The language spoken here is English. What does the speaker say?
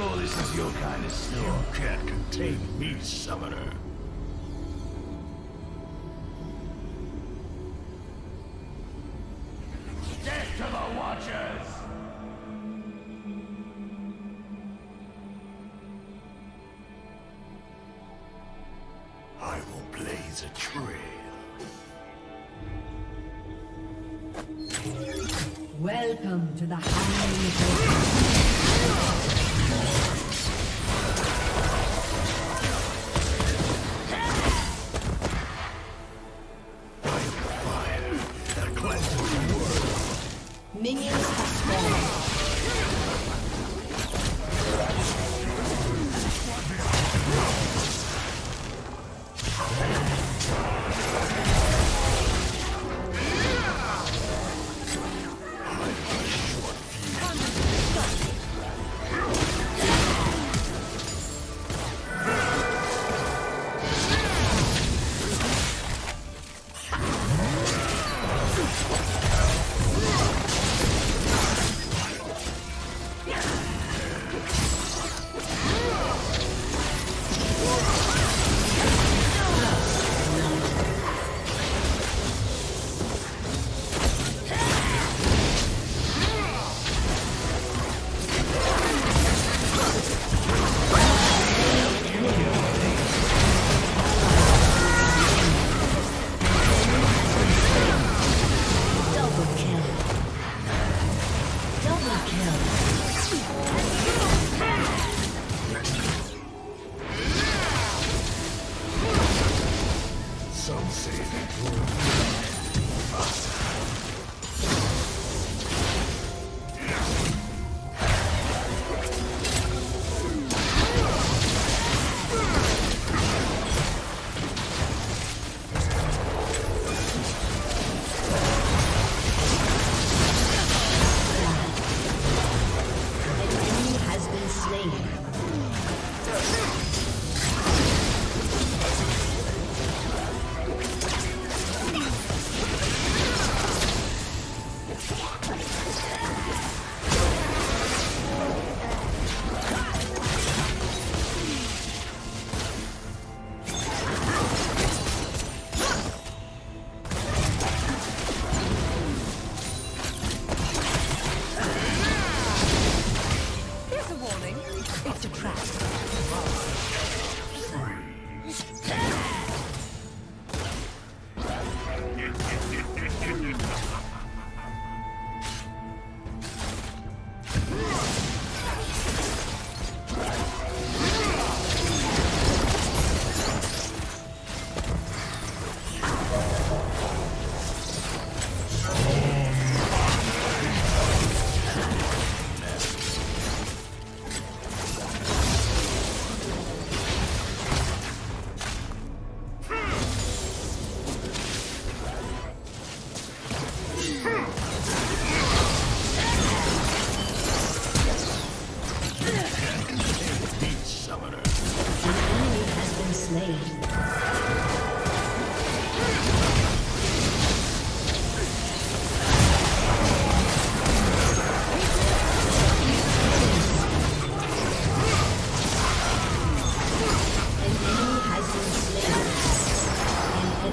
sure this is your kind of store? You can't contain me, summoner.